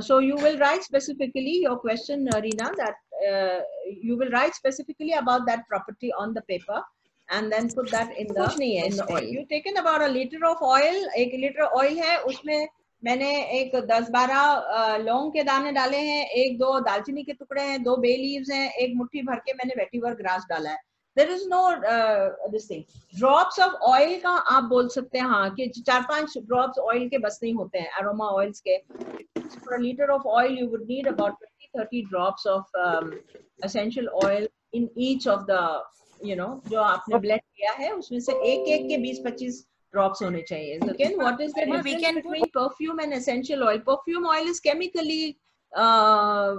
so you will write specifically your question uh, Rina that uh, you will write specifically about that property on the paper and then put that in the in the oil you taken about a liter of oil एक liter oil है उसमें मैंने एक 10-12 लौंग के दाने डाले हैं एक दो दालचीनी के टुकड़े हैं दो बे लीव्स हैं एक मुट्ठी भर के मैंने वेटिवर ग्रास डाला है there is no this thing drops of oil का आप बोल सकते हैं हाँ कि चार पाँच ड्रॉप्स ऑयल के बस नहीं होते हैं अरोमा ऑयल्स के for litre of oil you would need about 30 drops of um, essential oil in each of the you know जो आपने blend किया है उसमें से एक एक के 20-25 drops होने चाहिए so again what is the difference between perfume and essential oil perfume oil is chemically uh,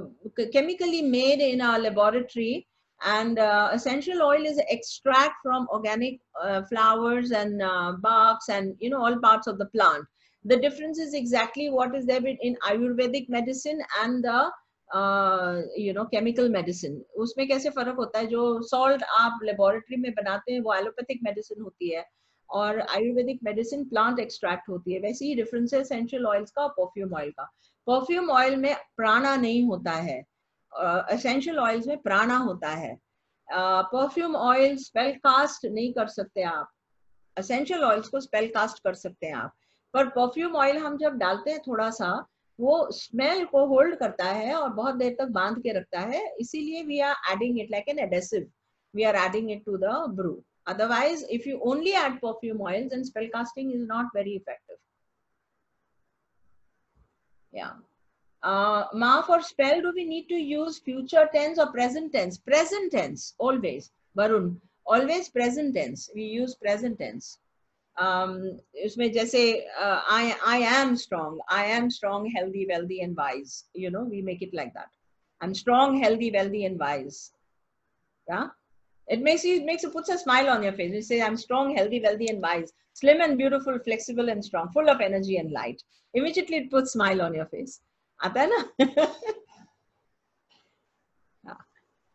chemically made in a laboratory and uh, essential oil is extract from organic uh, flowers and uh, barks and you know all parts of the plant the difference is exactly what is there in ayurvedic medicine and the you know chemical medicine उसमें कैसे फ़र्क होता है जो salt आप laboratory में बनाते हैं वो एलोपैथिक मेडिसिन होती है और आयुर्वेदिक मेडिसिन प्लांट एक्सट्रैक्ट होती है वैसे ही डिफरेंस है एसेंशियल ऑयल्स का परफ्यूम ऑयल का परफ्यूम ऑयल में प्राणा नहीं होता है एसेंशियल ऑयल्स में प्राणा होता है। परफ्यूम ऑयल स्पेल कास्ट नहीं कर सकते आप। असेंशियल ऑयल्स को स्पेल कास्ट कर सकते हैं आप। पर परफ्यूम ऑयल हम जब डालते हैं थोड़ा सा, वो स्मेल को होल्ड करता है और बहुत देर तक बाँध के रखता है। इसीलिए we are adding it like an adhesive we are adding it to the brew otherwise, if you only add perfume oils, then spell casting is not very effective. Yeah. Uh, ma for spell do we need to use future tense or present tense? Present tense always. Varun always present tense. We use present tense. Um usme jaise uh, i i am strong. I am strong healthy wealthy and wise. You know we make it like that. I'm strong healthy wealthy and wise. Yeah? It makes you it makes it puts a smile on your face. You say i'm strong healthy wealthy and wise. Slim and beautiful flexible and strong full of energy and light. Immediately it puts smile on your face आता है ना।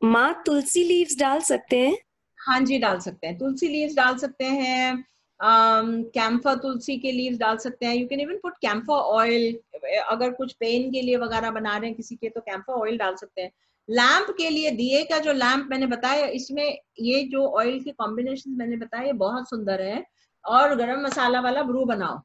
माँ तुलसी leaves डाल सकते हैं? हाँ जी डाल सकते हैं। तुलसी लीव्स डाल सकते हैं कैम्फा तुलसी के लीव्स डाल सकते हैं। You can even put camphor oil अगर कुछ पेन के लिए वगैरह बना रहे हैं किसी के तो कैम्फा ऑयल डाल सकते हैं। लैम्प के लिए दिए का जो लैम्प मैंने बताया इसमें ये जो ऑयल के कॉम्बिनेशन मैंने बताया ये बहुत सुंदर है। और गरम मसाला वाला ब्रू बनाओ।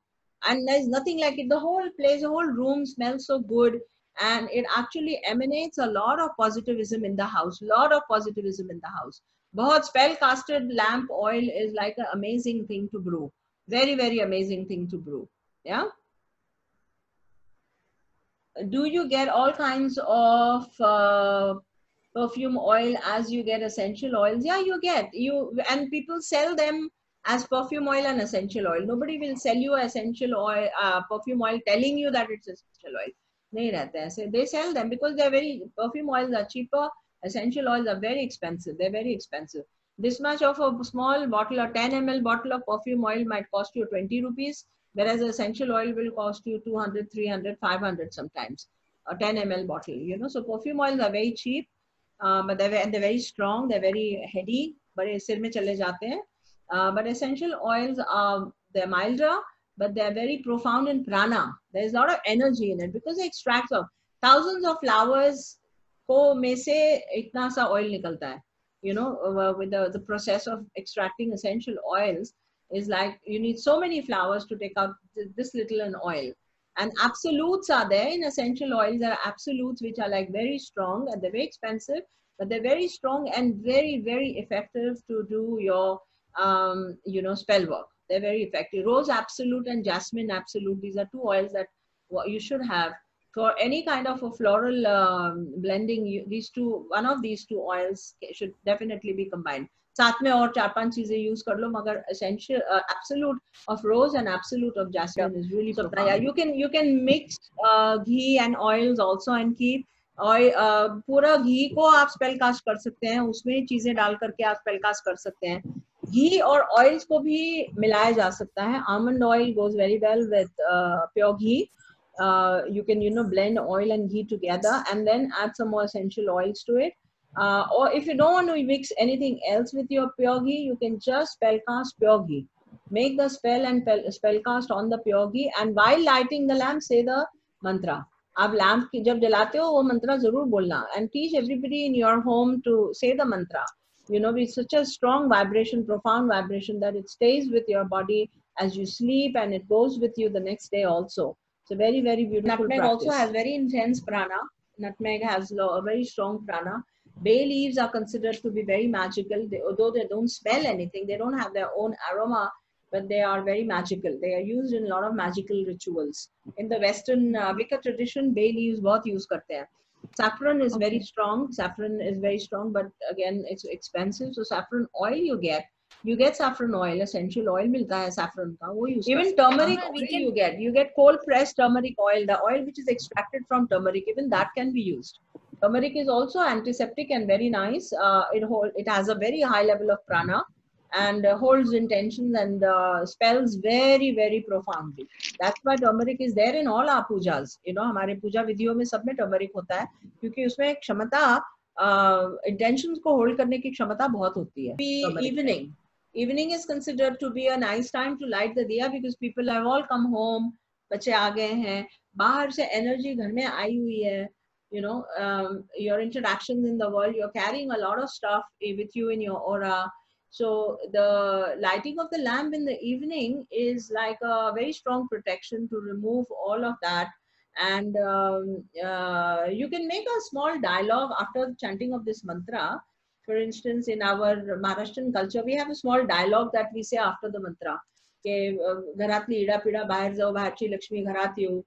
And there's nothing like it. The whole place the whole room smells so good. And it actually emanates a lot of positivism in the house lot of positivism in the house. bahut spell casted lamp oil is like an amazing thing to brew. Very very amazing thing to brew. Yeah? Do you get all kinds of uh, perfume oil as you get essential oils? Yeah you get. You and people sell them as perfume oil and essential oil. Nobody will sell you essential oil, uh, perfume oil telling you that it's essential oil. नहीं रहते हैं they sell them because they're very perfume oils are cheaper essential oils are very expensive they're very expensive this much of a small bottle or 10 ml bottle of perfume oil might cost you 20 rupees whereas essential oil will cost you 200 300 500 sometimes a 10 ml bottle you know so perfume oils are very cheap uh, but they're, they're very strong they're very heady बड़े सिर में चले जाते हैं uh, but essential oils are they're milder, but they're very profound in prana. There's a lot of energy in it because they extract of thousands of flowers ko में से इतना सा oil निकलता है. You know, uh, with the, the process of extracting essential oils is like you need so many flowers to take out this little in oil. And absolutes are there in essential oils. There are absolutes which are like very strong and they're very expensive, but they're very strong and very, very effective to do your um, you know, spell work. They're very effective. Rose Absolute and Jasmine Absolute, these are two oils that you should have. For any kind of a floral um, blending, you, these two, one of these two oils should definitely be combined. साथ में और चार पांच चीजें use कर लो मगर essential uh, absolute of rose and absolute of jasmine yeah. is really so yeah you can you can mix uh, ghee and oils also and keep और uh, पूरा घी को आप स्पेल कास्ट कर सकते हैं उसमें चीजें डाल करके आप स्पेल कास्ट कर सकते हैं घी और ऑयल्स को भी मिलाया जा सकता है। Almond oil goes very well with pure ghee. You can you know blend oil and ghee together and then add some more essential oils to it और if you don't want to mix anything else with your pure ghee you can just spell cast pure ghee. Make the spell and spell cast on the pure ghee and while lighting the lamp say the mantra आप lamp जब जलाते हो, वो मंत्रा ज़रूर बोलना। And teach everybody in your home to say the mantra you know it's such a strong vibration profound vibration that it stays with your body as you sleep and it goes with you the next day also. It's a very very beautiful nutmeg practice. also has very intense prana. Nutmeg has a very strong prana. Bay leaves are considered to be very magical. They, although they don't smell anything they don't have their own aroma but they are very magical. They are used in a lot of magical rituals. In the western uh, tradition bay leaves both use karte hain Saffron is okay. very strong. Saffron is very strong, but again, it's expensive. So saffron oil you get. You get saffron oil, essential oil milta hai saffron ka. wo use Even turmeric oil can... you get. You get cold pressed turmeric oil, the oil which is extracted from turmeric. Even that can be used. Turmeric is also antiseptic and very nice. Uh, it hold, it has a very high level of prana and uh, holds intentions and uh, spells very very profoundly that's why turmeric is there in all our pujas you know हमारे पूजा विधियों में सब में turmeric होता है क्योंकि उसमें क्षमता इंटेंशंस uh, को होल्ड करने की क्षमता बहुत होती है evening evening is considered to be a nice time to light the diya because people have all come home बच्चे आ गए हैं बाहर से एनर्जी घर में आई हुई है you know um, your interactions in the world you're carrying a lot of stuff with you in your aura so the lighting of the lamp in the evening is like a very strong protection to remove all of that and um, uh, you can make a small dialogue after chanting of this mantra for instance in our maharashtrian culture we have a small dialogue that we say after the mantra के घरातली इडा पिडा बाहेर जाऊ बाहेरची लक्ष्मी घरात येऊ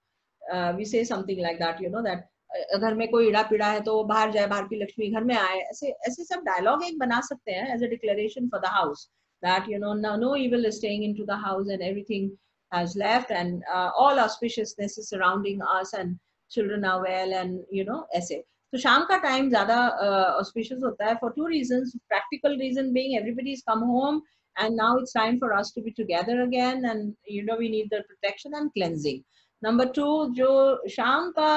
we से something like that you know that घर में कोई इड़ा पीड़ा है तो वो बाहर जाए बाहर की लक्ष्मी घर में आए ऐसे ऐसे सब डायलॉग एक बना सकते हैं as a declaration for the house that you know no evil staying into the house and everything has surrounding us and children are well and you know ऐसे। तो शाम का टाइम ज़्यादा ऑस्पिशियस uh, होता है for two reasons practical reason being everybody come home and now it's time for us to be together again and you know we need the protection and cleansing number two जो शाम का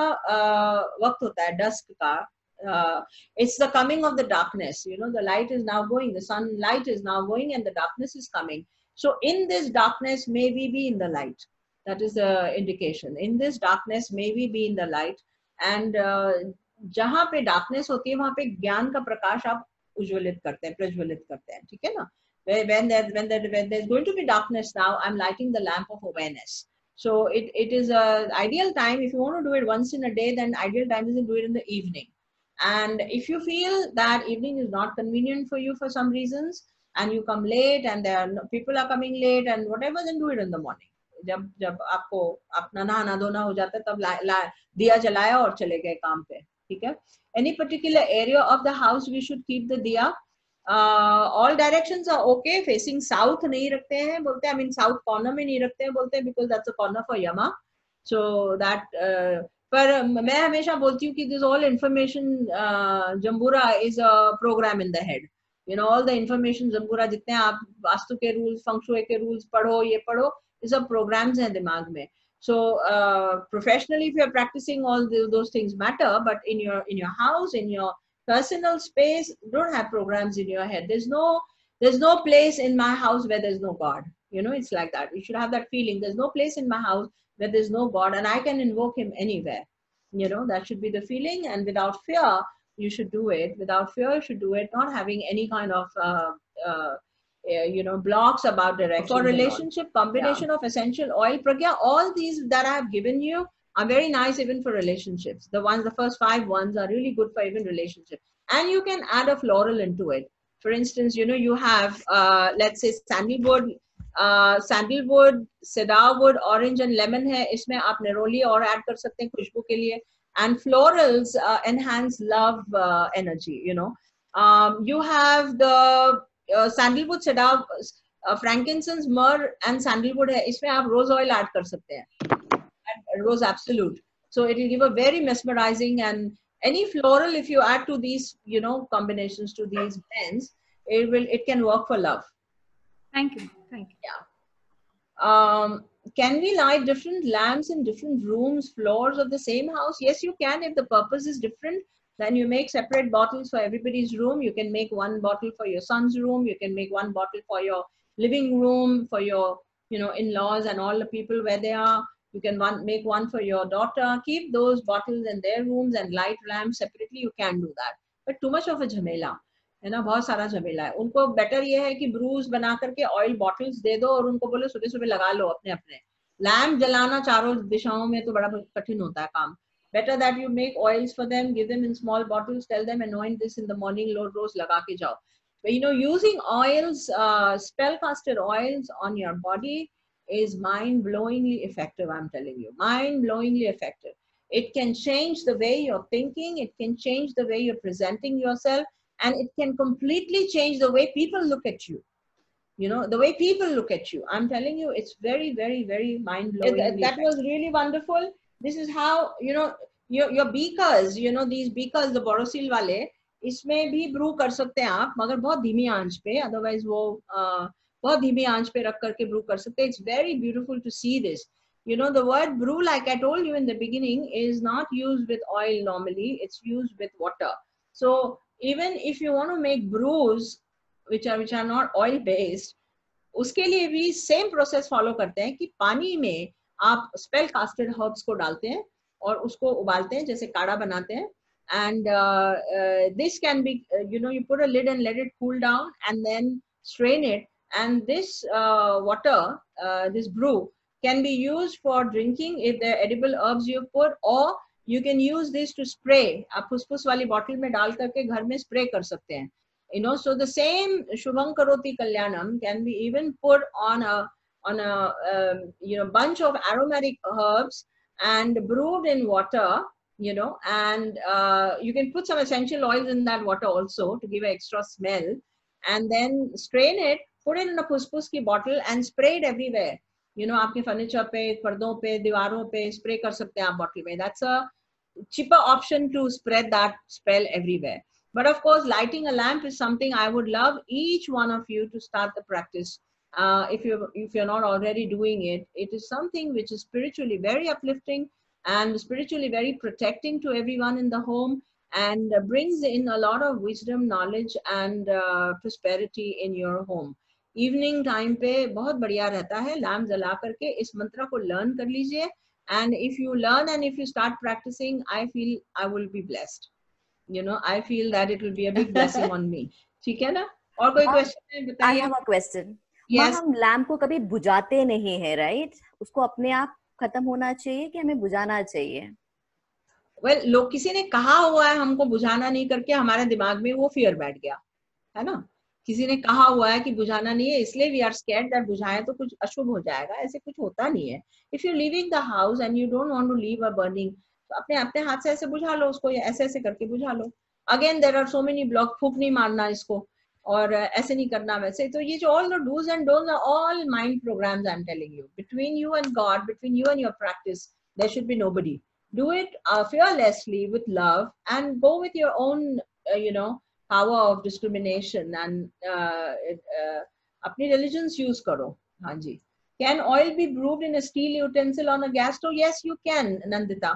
वक्त होता है dusk का uh, it's the coming of the darkness you know the light is now going the sunlight is now going and the darkness is coming so in this darkness may we be in the light that is the indication in this darkness may we be in the light and uh, जहाँ पे darkness होती है वहाँ पे ज्ञान का प्रकाश आप उज्ज्वलित करते हैं प्रज्वलित करते हैं ठीक है ना when there when there when there's going to be darkness now i'm lighting the lamp of awareness so it, it is a ideal time. If you want to do it once in a day, then ideal time is to do it in the evening. And if you feel that evening is not convenient for you for some reasons, and you come late and there are no, people are coming late and whatever, then do it in the morning. जब जब आपको अपना नहाना धोना हो जाता है तब ला, ला, दिया जलाया और चले गए काम पे ठीक है any particular area of the house we should keep the दिया all direction are okay facing south नहीं रखते हैं बोलते हैं आई मीन साउथ कॉर्नर में नहीं रखते हैं बोलते हैं because that's a corner for Yama so that पर मैं हमेशा बोलती हूँ कि this all information जम्बूरा is a program in the head you know all the information जम्बूरा जितने आप वास्तु के रूल्स फंक्शुए के रूल्स पढ़ो ये पढ़ो ये सब प्रोग्राम्स हैं दिमाग में. So uh, professionally if you're practicing all the, those things matter house in your personal space don't have programs in your head. There's no there's no place in my house where there's no god. You know it's like that. You should have that feeling. There's no place in my house where there's no god and i can invoke him anywhere. You know that should be the feeling and without fear you should do it. Without fear you should do it. Not having any kind of uh, uh, you know blocks about direction. For relationship combination yeah. of essential oil pragya all these that i have given you are very nice even for relationships. The ones, the first five ones are really good for even relationships. And you can add a floral into it. For instance, you know, you have, uh, let's say sandalwood, uh, sandalwood, cedarwood, orange and lemon है इसमें आप neroli और add कर सकते हैं खुशबू के लिए and florals uh, enhance love uh, energy you know um, you have the uh, sandalwood cedar uh, frankincense myrrh and sandalwood है इसमें आप rose oil add कर सकते हैं rose absolute. So it will give a very mesmerizing and any floral, if you add to these, you know, combinations to these blends, it will, it can work for love. Thank you. Thank you. Yeah. Um, can we light different lamps in different rooms, floors of the same house? Yes, you can. If the purpose is different, then you make separate bottles for everybody's room. You can make one bottle for your son's room. You can make one bottle for your living room, for your, you know, in-laws and all the people where they are. you can one, make one for your daughter. Keep those bottles in their rooms and light lamps separately. You can do that. But too much of a jhamela. है ना? बहुत सारा झमेला है। उनको better ये है कि ब्रूज बना करके ऑयल बॉटल्स दे दो और उनको बोलो सुबह सुबह लगा लो अपने अपने लैम्प जलाना चारों दिशाओं में तो बड़ा कठिन होता है काम। Better that you make oils for them give them in small bottles tell them anoint this in the morning load रोज लगा के जाओ you know using oils spell casted oils on your body is mind-blowingly effective, I'm telling you. Mind-blowingly effective. It can change the way you're thinking, it can change the way you're presenting yourself, and it can completely change the way people look at you. You know, the way people look at you. I'm telling you, it's very, very, very mind-blowing. That, that was really wonderful. This is how, you know, your, your beakers, you know, these beakers, the borosil wale, इसमें भी Bru कर सकते हैं आप मगर बहुत धीमी आंच पे अदरवाइज वो uh, बहुत धीमे आँच पे रख करके ब्रू कर सकते हैं। It's very beautiful to see this you know the brew like I told you in the beginning is not use with oil normally it's use with water so even if you want make brews which are which are not oil based उसके लिए भी same process follow करते हैं कि पानी में आप spell casted herbs को डालते हैं और उसको उबालते हैं, जैसे काढ़ा बनाते हैं। And this can be you know you put a lid and let it cool down and then strain it and this uh, water uh, this brew can be used for drinking if the edible herbs you put or you can use this to spray आप फुसफुस वाली bottle में डाल करके घर में spray कर सकते हैं you know so the same shubham karoti kalyanam can be even put on a on a um, you know bunch of aromatic herbs and brewed in water you know and uh, you can put some essential oils in that water also to give an extra smell and then strain it put it in a फुसफुस की bottle and spray it everywhere you know आपके furniture पे पर्दों पे दीवारों पे spray कर सकते हैं आप bottle में that's a cheaper option to spread that spell everywhere but of course lighting a lamp is something i would love each one of you to start the practice uh, if you if you're not already doing it it is something which is spiritually very uplifting and spiritually very protecting to everyone in the home and uh, brings in a lot of wisdom knowledge and uh, prosperity in your home Evening time पे बहुत बढ़िया रहता है। Lamp जला करके इस मंत्र को लर्न कर लीजिए। And if you learn and if you start practicing I feel I will be blessed you know i feel that it will be a big blessing on me. ठीक है ना? और कोई क्वेश्चन है? बताइए। Have a question. माँ yes. हम lamp को कभी बुझाते नहीं है राइट right? उसको अपने आप खत्म होना चाहिए कि हमें बुझाना चाहिए? वेल well लोग किसी ने कहा हुआ है हमको बुझाना नहीं करके हमारे दिमाग में वो फियर बैठ गया। है ना? किसी ने कहा हुआ है कि बुझाना नहीं है इसलिए वी आर स्कैर्ड दैट बुझाएँ तो कुछ अशुभ हो जाएगा ऐसे कुछ होता नहीं है। If you living the house and you don't want to leave a burning तो अपने अपने हाथ से ऐसे बुझा लो उसको या ऐसे ऐसे करके बुझा लो। Again there are so many block फूक नहीं मारना इसको और ऐसे नहीं करना वैसे। तो ये जो all the dos and don't all mind programs I am telling you between you and God between you and your practice there should be nobody do it uh, fearlessly love and go with your own uh, you know power of discrimination and अपनी religions use करो। हाँ जी। Can oil be brewed in steel utensil on a gas stove yes you can Nandita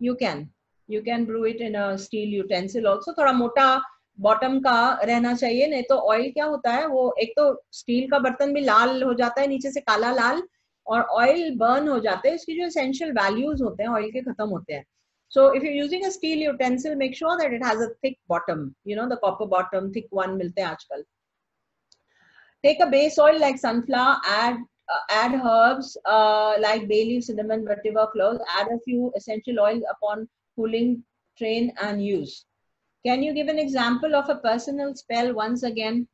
you can you can brew it in steel utensil also थोड़ा मोटा bottom का रहना चाहिए, नहीं तो ऑयल क्या होता है? वो एक तो स्टील का बर्तन भी लाल हो जाता है, नीचे से काला लाल, और ऑयल बर्न हो जाते हैं। इसकी जो एसेंशियल वैल्यूज़ होते हैं ऑयल के खत्म होते हैं। So if you're using a steel utensil make sure that it has a thick bottom. You know the copper bottom thick one milte aajkal take a base oil like sunflower add uh, add herbs uh, like bay leaf cinnamon vetiver cloves. Add a few essential oils upon cooling train and use. Can you give an example of a personal spell once again?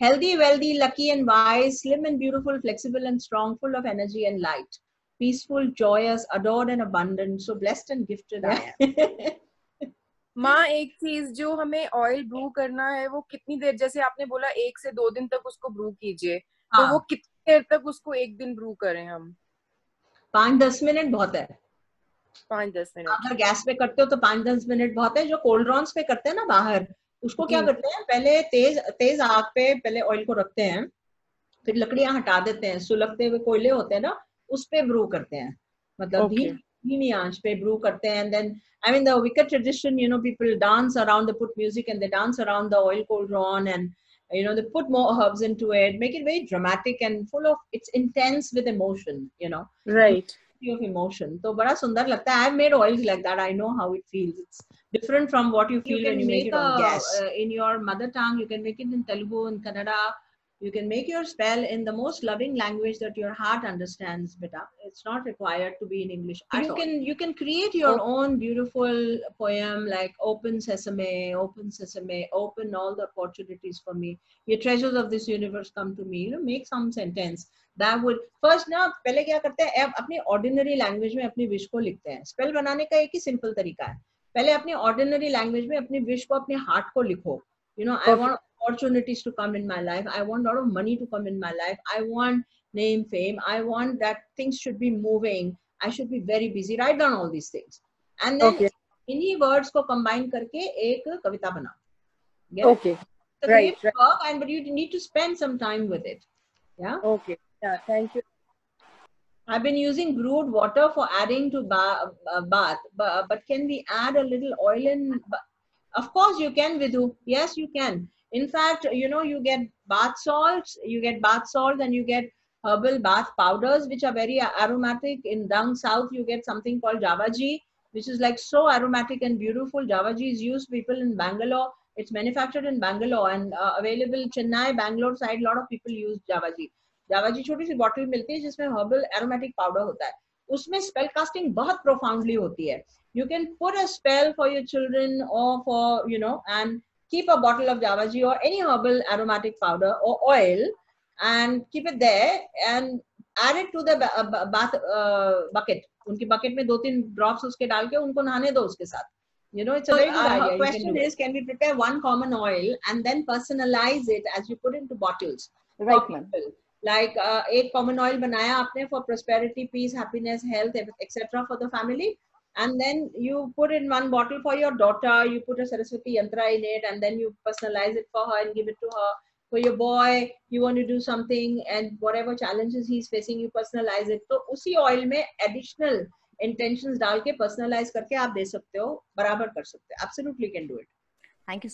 Healthy wealthy lucky and wise slim and beautiful flexible and strong full of energy and light peaceful joyous adored and abundant. So blessed and gifted i am माँ एक चीज़ जो हमें oil Bru करना है वो कितनी देर जैसे आपने बोला एक से दो दिन तक उसको ब्रू कीजिए तो हाँ। वो कितनी देर तक उसको एक दिन ब्रू करें हम? पाँच दस मिनट बहुत है। पाँच दस मिनट। अगर गैस पे करते हो तो पाँच दस मिनट बहुत है। जो कोल्ड ड्रॉन्स पे करते हैं ना बाहर उसको क्या करते हैं? पहले तेज तेज आग पे पहले ऑयल को रखते हैं फिर लकड़ियाँ हटा देते हैं। सुलगते हुए कोयले होते हैं ना उस पे ब्रू करते हैं मतलब Okay. धीमी धीमी आंच पे ब्रू करते हैं and then I mean the wicket tradition you know people dance around the put music and they dance around the oil cauldron and you know they put more herbs into it make it very dramatic and full of it's intense with emotion you know right of emotion. तो बड़ा सुंदर लगता है. I've made oils like that. I know how it feels. It's different from what you feel when you make it on gas. Uh, in your mother tongue, you can make it in Telugu and Kannada. You can make your spell in the most loving language that your heart understands, beta. It's not required to be in English. At you all. can you can create your own beautiful poem like "Open Sesame, Open Sesame, Open all the opportunities for me. Your treasures of this universe come to me." You know, make some sentence. that would first ना पहले क्या करते हैं अब अपनी ordinary language में अपनी wish को लिखते हैं स्पेल बनाने का एक ही सिंपल तरीका है पहले अपनी ऑर्डिनरी लैंग्वेज में अपनी विश को अपने हार्ट को लिखो you know I Okay. Want opportunities to come in my life i want a lot of money to come in my life i want name fame i want that things should be moving i should be very busy write down all these things and then Okay. इन्हीं words को combine करके एक कविता बनाओ Get it? Okay The right, creative work, and but you need to spend some time with it yeah okay या thank you I've been using brewed water for adding to ba- uh, bath, but, but can we add a little oil in? ba- Of course, you can, Vidhu. Yes, you can. In fact, you know, you get bath salts, you get bath salts, and you get herbal bath powders, which are very aromatic. In down south, you get something called Javaji, which is like so aromatic and beautiful. Javaji is used people in Bangalore. It's manufactured in Bangalore and uh, available Chennai, Bangalore side. A lot of people use Javaji. Javaji छोटी सी bottle मिलती है जिसमें herbal aromatic powder होता है उसमें spell casting बहुत profoundly होती है you can put a spell for your children or for you know and keep a bottle of javaji or any herbal aromatic powder or oil and keep it there and add it to the ba- uh, ba- bath uh, bucket उनकी bucket में दो तीन drops उसके डाल के उनको नहाने दो उसके साथ you know it's a So, very good uh, idea You can is can we prepare one common oil and then personalize it as you put into bottles right ma'am like uh, एक common oil बनाया आपने for prosperity peace happiness health etc for the family and then you put in one bottle for your daughter you put a saraswati yantra in it and then you personalize it for her and give it to her for your boy you want to do something and whatever challenges he's facing you personalize it so usi oil mein additional intentions डाल के personalize आप दे सकते हो बराबर कर सकते हो absolutely can do it thank you